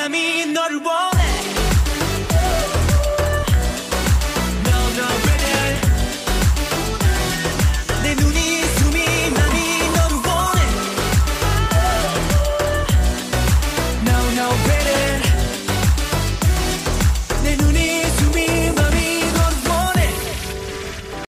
맘이 너를 원해.